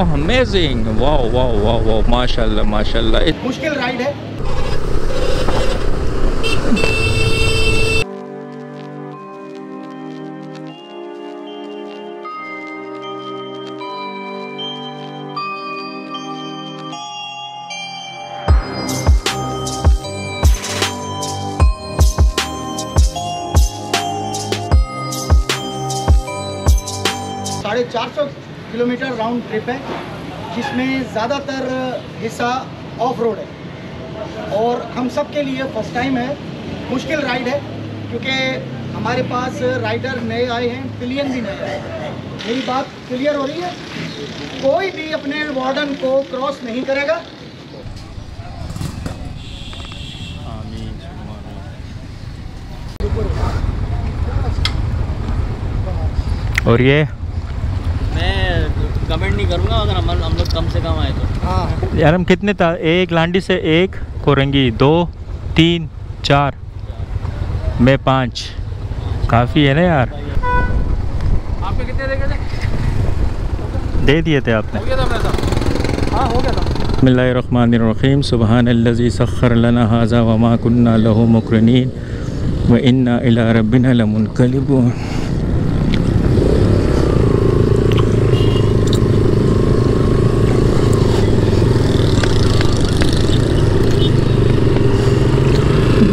Amazing वाह वाह वाह वाह माशाल्लाह माशाल्लाह मुश्किल राइड है। साढ़े चार सौ किलोमीटर राउंड ट्रिप है, जिसमें ज़्यादातर हिस्सा ऑफ़ रोड है। और हम सब के लिए फ़र्स्ट टाइम है, मुश्किल राइड है, क्योंकि हमारे पास राइडर नए आए हैं पिलियन भी नए आए हैं। मेरी बात क्लियर हो रही है? कोई भी अपने वार्डन को क्रॉस नहीं करेगा। और ये कमेंट नहीं करूँगा अगर हम हम लोग कम से कम आए तो। हाँ। यार हम कितने था एक लांडी से एक कोरंगी दो तीन चार मैं पाँच। काफ़ी है ना यार। आपके कितने देखे थे? दे दिए थे आपने। हो गया था हाँ हो गया था। बसमीम सुबहान अल्लज़ी सख़र लना हाजा वमा कुन्ना लहु मुकरनीन। व इन्ना इला रब्बिना लमुनकलिबून।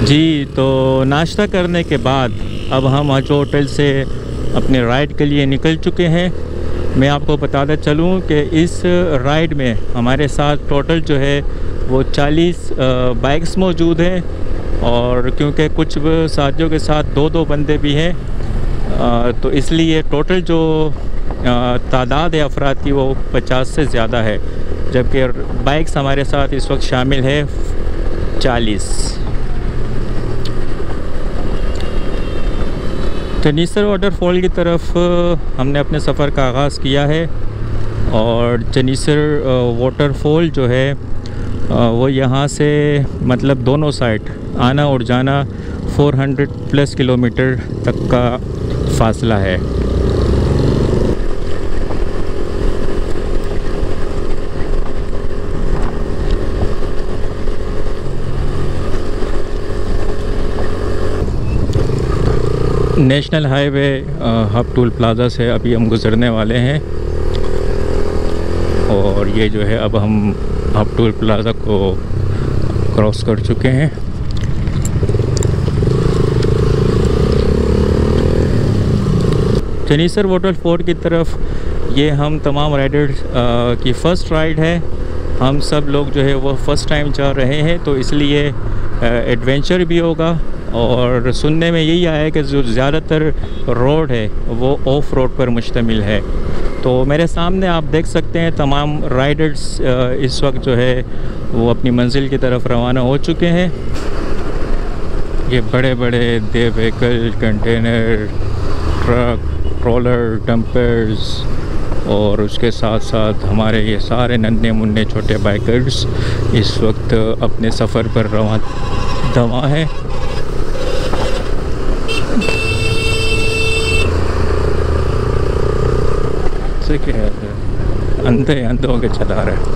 जी तो नाश्ता करने के बाद अब हम हज होटल से अपने राइड के लिए निकल चुके हैं। मैं आपको बताता चलूँ कि इस राइड में हमारे साथ टोटल जो है वो 40 बाइक्स मौजूद हैं और क्योंकि कुछ साथियों के साथ दो दो बंदे भी हैं तो इसलिए टोटल जो तादाद है अफराद की वो 50 से ज़्यादा है, जबकि बाइक्स हमारे साथ इस वक्त शामिल है 40 चनीसर वाटरफॉल की तरफ़ हमने अपने सफ़र का आगाज़ किया है और चनीसर वाटरफॉल जो है वो यहाँ से मतलब दोनों साइड आना और जाना 400 प्लस किलोमीटर तक का फासला है। National highway hub toll plaza से अभी हम गुज़रने वाले हैं। और ये जो है अब हम हब टूल प्लाज़ा को क्रॉस कर चुके हैं। चनीसर वाटरफॉल की तरफ़ ये हम तमाम राइडर्स की फ़र्स्ट राइड है। हम सब लोग जो है वो फ़र्स्ट टाइम जा रहे हैं तो इसलिए एडवेंचर भी होगा। और सुनने में यही आया है कि जो ज़्यादातर रोड है, वो ऑफ़ रोड पर मुश्तमिल है। तो मेरे सामने आप देख सकते हैं, तमाम राइडर्स इस वक्त जो है, वो अपनी मंजिल की तरफ़ रवाना हो चुके हैं। ये बड़े बड़े दे vehicle container truck trawler dumpers और उसके साथ साथ हमारे ये सारे नन्हे मुन्ने छोटे बाइकर्स इस वक्त अपने सफ़र पर रवा, दवा हैं। से है अंधे, अंधों के चला रहे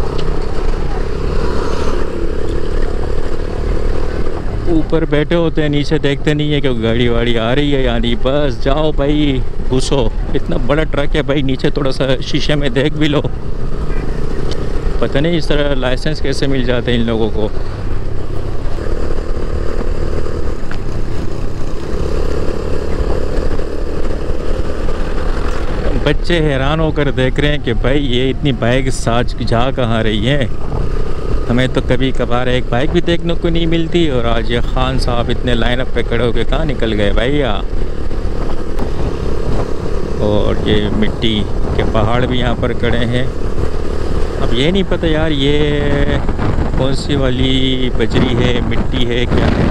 ऊपर बैठे होते हैं, नीचे देखते नहीं है कि गाड़ी वाड़ी आ रही है यानी बस जाओ भाई, घुसो। इतना बड़ा ट्रक है भाई, नीचे थोड़ा सा शीशे में देख भी लो। पता नहीं इस तरह लाइसेंस कैसे मिल जाते हैं इन लोगों को। बच्चे हैरान होकर देख रहे हैं कि भाई, ये इतनी बाइक साज जा कहाँ रही है? हमें तो कभी कभार एक बाइक भी देखने को नहीं मिलती और आज ये खान साहब इतने लाइनअप पे खड़े होकर कहाँ निकल गए भैया? और ये मिट्टी के पहाड़ भी यहाँ पर खड़े हैं। अब ये नहीं पता यार, ये कौन सी वाली बजरी है, मिट्टी है क्या है?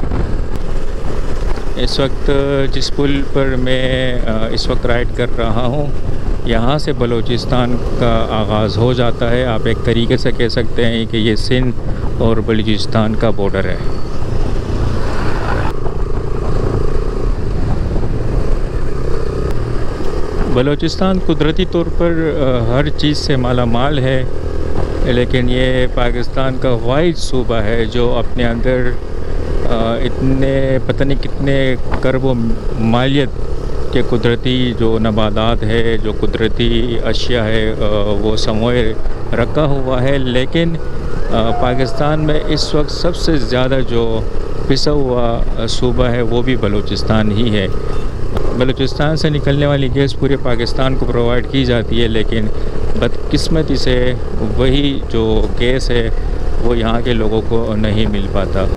इस वक्त जिस पुल पर मैं इस वक्त राइड कर रहा हूँ यहाँ से बलूचिस्तान का आगाज़ हो जाता है। आप एक तरीके से कह सकते हैं कि ये सिंध और बलूचिस्तान का बॉर्डर है। बलूचिस्तान कुदरती तौर पर हर चीज़ से माला माल है, लेकिन ये पाकिस्तान का वाइड सूबा है, जो अपने अंदर इतने, पता नहीं कितने करब मालियत के कुदरती जो नबादात है, जो कुदरती अशिया है वो समोए रखा हुआ है। लेकिन पाकिस्तान में इस वक्त सबसे ज़्यादा जो पिसा हुआ सूबा है, वो भी बलूचिस्तान ही है। बलूचिस्तान से निकलने वाली गैस पूरे पाकिस्तान को प्रोवाइड की जाती है, लेकिन बदकिस्मती से वही जो गैस है, वो यहाँ के लोगों को नहीं मिल पाता।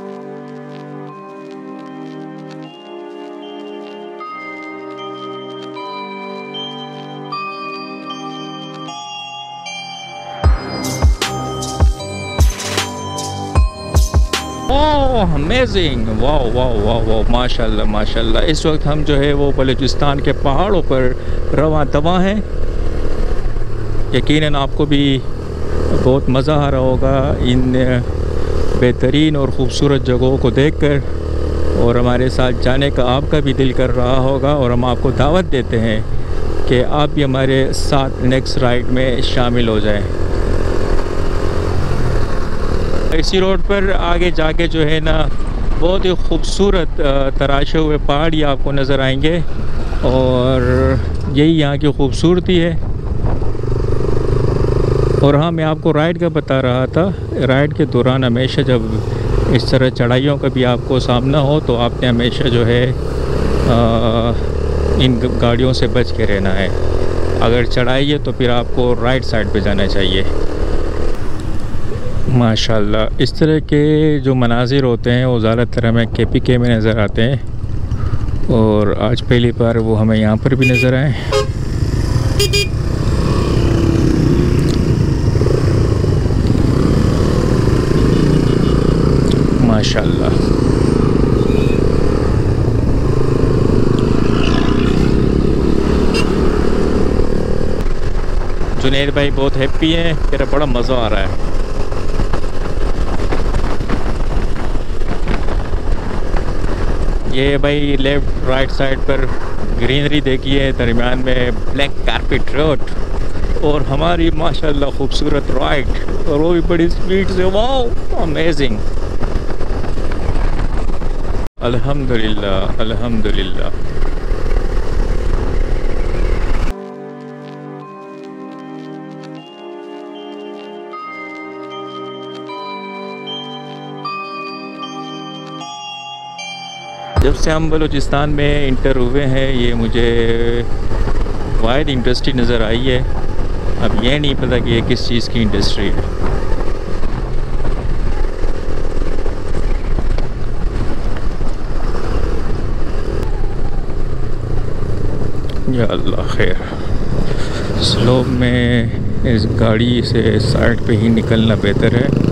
अमेजिंग वाह वाह वाह वाह माशाल्लाह माशाल्लाह। इस वक्त हम जो है वो बलूचिस्तान के पहाड़ों पर रवा दवा हैं। यकीनन आपको भी बहुत मज़ा आ रहा होगा इन बेहतरीन और ख़ूबसूरत जगहों को देखकर। और हमारे साथ जाने का आपका भी दिल कर रहा होगा और हम आपको दावत देते हैं कि आप भी हमारे साथ नेक्स्ट राइड में शामिल हो जाएँ। इसी रोड पर आगे जाके जो है ना बहुत ही खूबसूरत तराशे हुए पहाड़ ये आपको नज़र आएँगे और यही यहाँ की खूबसूरती है। और हाँ मैं आपको राइड का बता रहा था राइड के दौरान हमेशा जब इस तरह चढ़ाइयों का भी आपको सामना हो तो आपने हमेशा जो है आ, इन गाड़ियों से बच के रहना है। अगर चढ़ाई है तो फिर आपको राइट साइड पे जाना चाहिए। माशाल्लाह। इस तरह के जो मनाजिर होते हैं, वो ज़्यादातर हमें के पी के में नज़र आते हैं। और आज पहली बार वो हमें यहाँ पर भी नज़र आए। माशाल्लाह। जुनेद भाई बहुत हैप्पी हैं, तेरा बड़ा मज़ा आ रहा है। ये भाई लेफ़्ट राइट साइड पर ग्रीनरी देखी है दरमियान में ब्लैक कारपेट रोड और हमारी माशाल्लाह खूबसूरत राइट और वो भी बड़ी स्पीड से वाह अमेजिंग अल्हम्दुलिल्लाह अल्हम्दुलिल्लाह। जब से हम बलूचिस्तान में इंटर हुए हैं, ये मुझे वायद इंडस्ट्री नज़र आई है। अब ये नहीं पता कि ये किस चीज़ की इंडस्ट्री है। या अल्लाह खैर। स्लो में इस गाड़ी से साइड पे ही निकलना बेहतर है।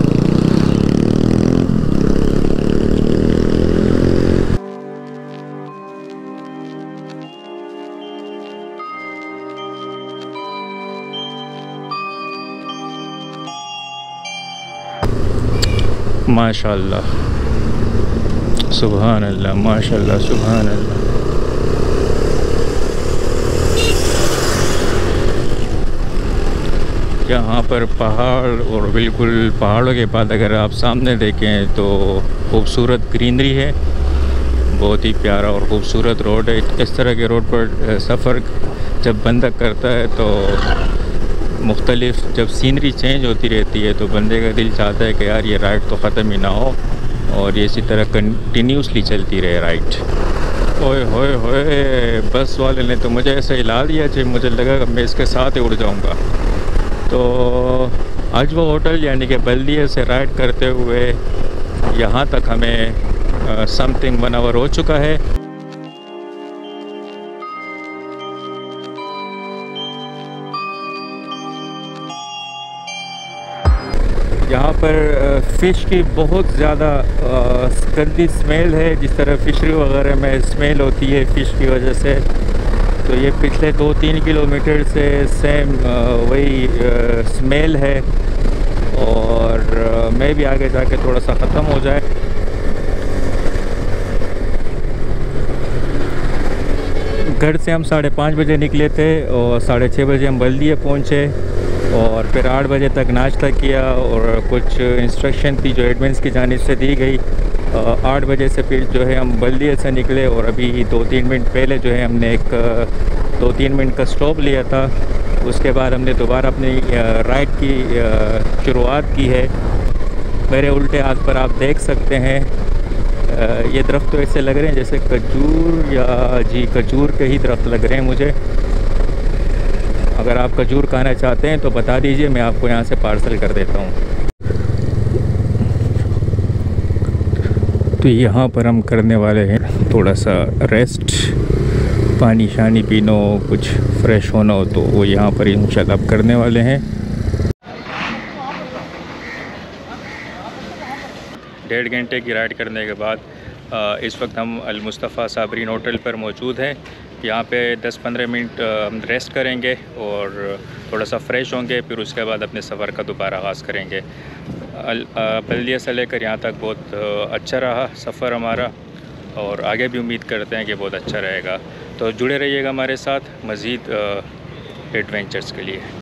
माशाल्लाह। सुबहान अल्लाह माशाल्लाह सुबहान अल्लाह यहाँ पर पहाड़ और बिल्कुल पहाड़ों के बाद अगर आप सामने देखें तो खूबसूरत ग्रीनरी है। बहुत ही प्यारा और ख़ूबसूरत रोड है। इस तरह के रोड पर सफ़र जब बंदा करता है तो मुख्तलिफ़, जब सीनरी चेंज होती रहती है तो बंदे का दिल चाहता है कि यार ये राइड तो ख़त्म ही ना हो और ये इसी तरह कंटिन्यूसली चलती रहे राइड ओए, होए होए, बस वाले ने तो मुझे ऐसे हिला दिया कि मुझे लगा मैं इसके साथ ही उड़ जाऊँगा। तो आज वो होटल यानी कि बल्दिया से राइड करते हुए यहाँ तक हमें समथिंग वन आवर हो चुका है। यहाँ पर फ़िश की बहुत ज़्यादा गंदी स्मेल है। जिस तरह फिशरी वगैरह में स्मेल होती है फ़िश की वजह से तो ये पिछले दो तीन किलोमीटर से सेम वही स्मेल है। और मैं भी आगे जाके थोड़ा सा ख़त्म हो जाए। घर से हम साढ़े पाँच बजे निकले थे और साढ़े छः बजे हम बल्दिया पहुँचे। और फिर आठ बजे तक नाश्ता किया और कुछ इंस्ट्रक्शन थी जो एडवेंस की जानब से दी गई। आठ बजे से फिर जो है हम बल्दिया से निकले और अभी दो तीन मिनट पहले जो है हमने एक दो तीन मिनट का स्टॉप लिया था। उसके बाद हमने दोबारा अपनी राइड की शुरुआत की है। मेरे उल्टे हाथ पर आप देख सकते हैं। ये दरख्त तो ऐसे लग रहे हैं जैसे खजूर या, जी, खजूर के ही दरख्त लग रहे हैं मुझे। अगर आप खजूर खाना चाहते हैं तो बता दीजिए, मैं आपको यहाँ से पार्सल कर देता हूँ। तो यहाँ पर हम करने वाले हैं थोड़ा सा रेस्ट पानी शानी पीनो कुछ फ्रेश होना हो तो वो यहाँ पर इंशाल्लाह करने वाले हैं। डेढ़ घंटे की राइड करने के बाद इस वक्त हम अलमुस्तफ़ा साबरीन होटल पर मौजूद हैं। यहाँ पे 10-15 मिनट हम रेस्ट करेंगे और थोड़ा सा फ्रेश होंगे, फिर उसके बाद अपने सफ़र का दोबारा आगाज़ करेंगे। बल्दिया से लेकर यहाँ तक बहुत अच्छा रहा सफ़र हमारा और आगे भी उम्मीद करते हैं कि बहुत अच्छा रहेगा। तो जुड़े रहिएगा हमारे साथ मज़ीद एडवेंचर्स के लिए।